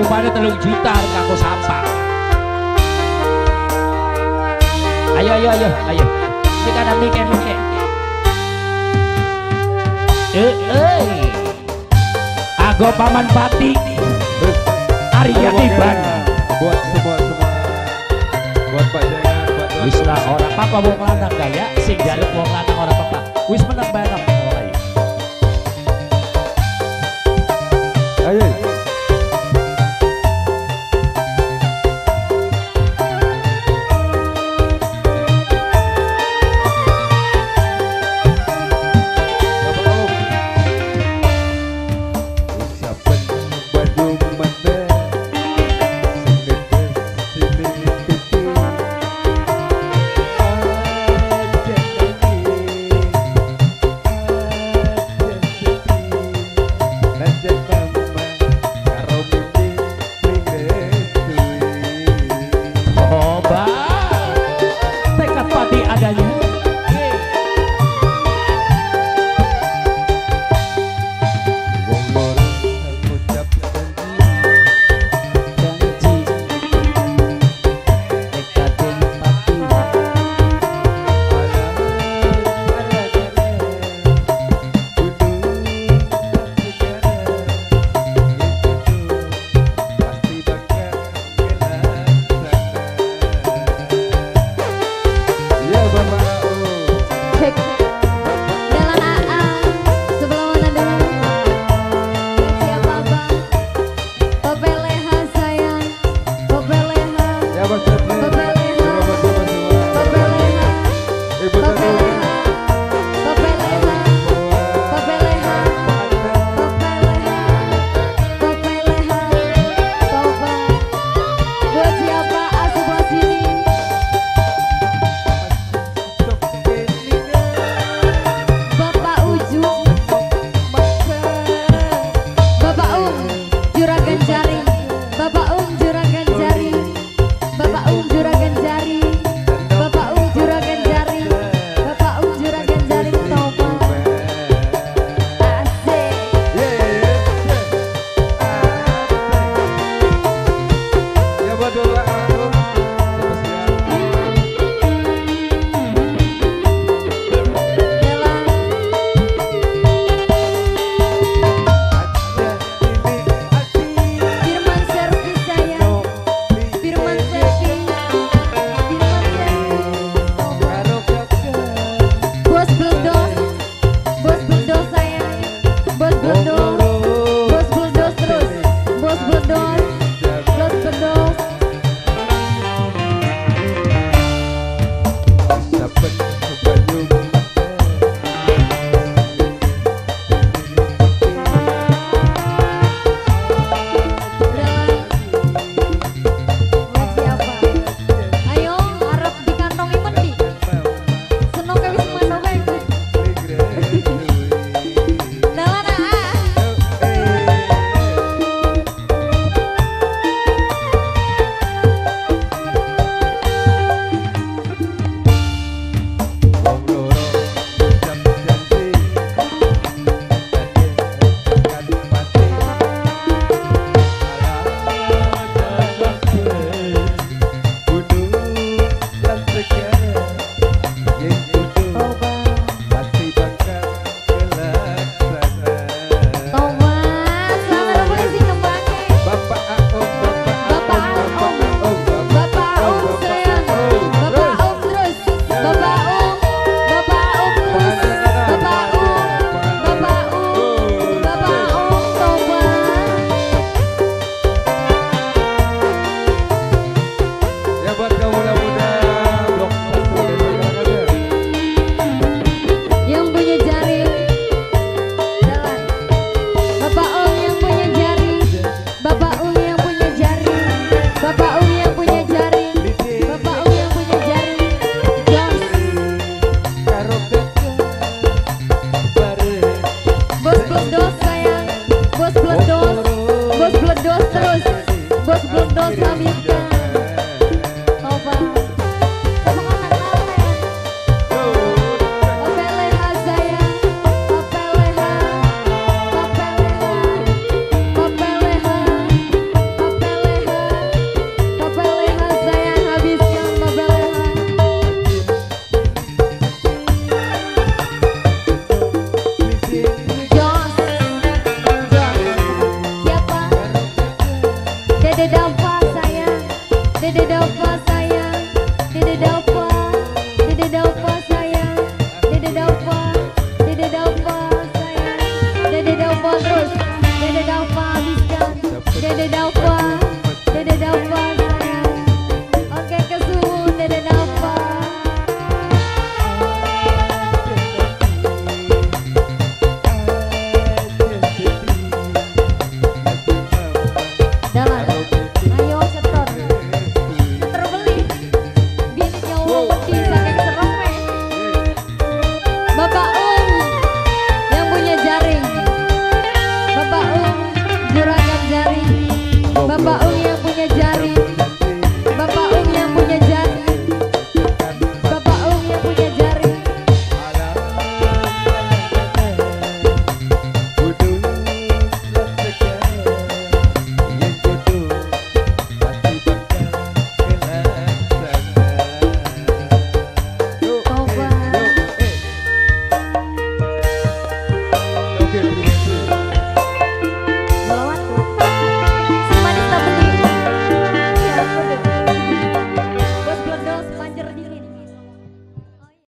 rupanya telung juta kanggo sampah. Ayo ayo ayo ayo. Ini kan mike mike. Eh eh. Ago paman pati. Arya Tiban. Buat semua semua. Buat Pak Jayan, buat Wis lah ora apa-apa wong lanang gaya sing mencari los you.